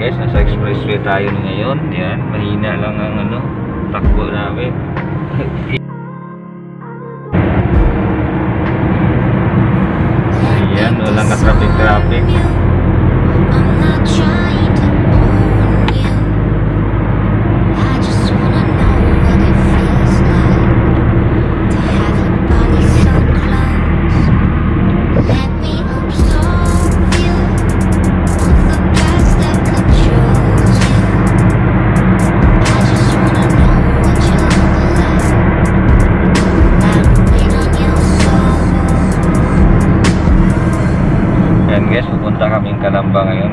guys, nasa expressway tayo ngayon. Yan, mahina lang ang ano, takbo namin. Ayan, walang ka-traffic-traffic. I'm Yan pupunta kaming Calamba ngayon.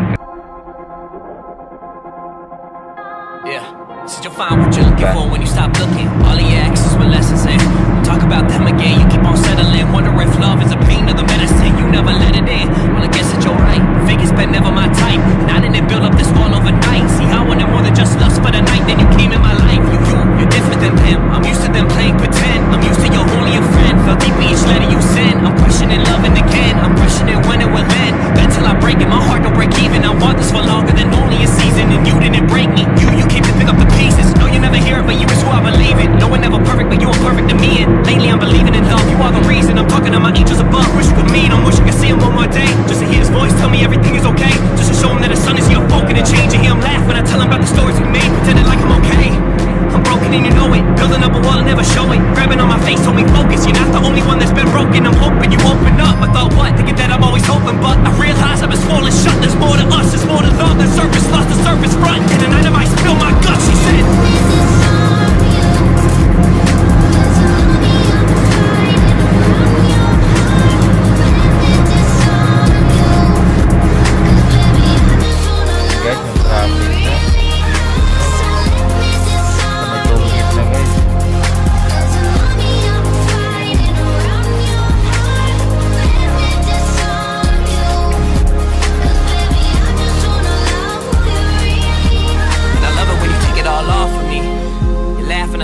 Yeah. Said you'll find what you're looking for when you stop looking. All of your exes were lessons in. Talk about them again, you keep on settling. Wonder if love is a pain or the medicine. You never let it in. Well, I guess that you're right. Figures, but never my type. And I didn't build up this wall overnight. See, I wanted more than just lust for the night. Then you came in my life. You, you, you're different than them. I'm used to them playing pretend. I'm used to your only a friend. Felt deep in each letter you send. I'm questioning loving again. Talking to my angels above. Wish you could meet 'em. Wish I could see him one more day. Just to hear his voice tell me everything is okay. Just to show him that the sun is here, broken and change changing. Hear him laugh when I tell him about the stories we made, pretending like I'm okay. I'm broken and you know it. Building up a wall and never show it. Grabbing on my face, told me focus. You're not the only one that's been broken. I'm hoping you open up. I thought what? Thinking that I'm always hoping, but I realize I've been swollen shut. There's more to us, there's more to love. The surface lost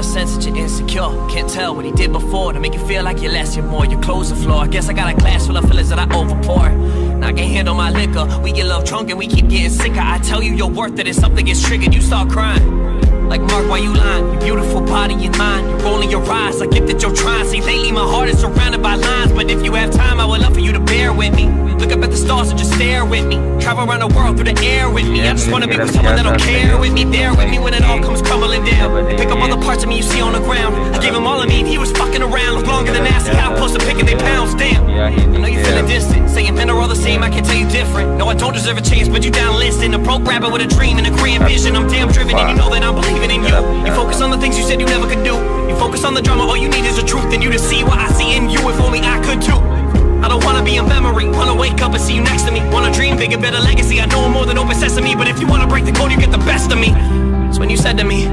Sense that you're insecure. Can't tell what he did before to make you feel like you're less, you're more. Your clothes the floor. I guess I got a glass full of feelings that I overpour. I can handle my liquor. We get love drunk and we keep getting sicker. I tell you you're worth it, and something gets triggered, you start crying. Like Mark, why you lying? Your beautiful body and mind. You're rolling your eyes. I get that you're trying. See, lately my heart is surrounded by lines. But if you have time, I would love for you to bear with me. Look up at the stars and just stare with me. Travel around the world through the air with me. I just wanna be with someone that'll care with me, there with me when it all comes crumbling down. Pick up all the parts of me you see on the ground. I gave him all of me and he was fucking around. Look longer than nasty. How I'm supposed to pick they pounds. Damn. I know you are all the same. I can tell you different. No, I don't deserve a chance, but you down listen. A broke rapper with a dream and a grand vision. I'm damn driven, and you know that I'm believing in you. You focus on the things you said you never could do. You focus on the drama, all you need is the truth, and you to see what I see in you. If only I could too. I don't wanna be a memory, wanna wake up and see you next to me. Wanna dream bigger, better legacy. I know I'm more than open sesame, but if you wanna break the code, you get the best of me. It's when you said to me,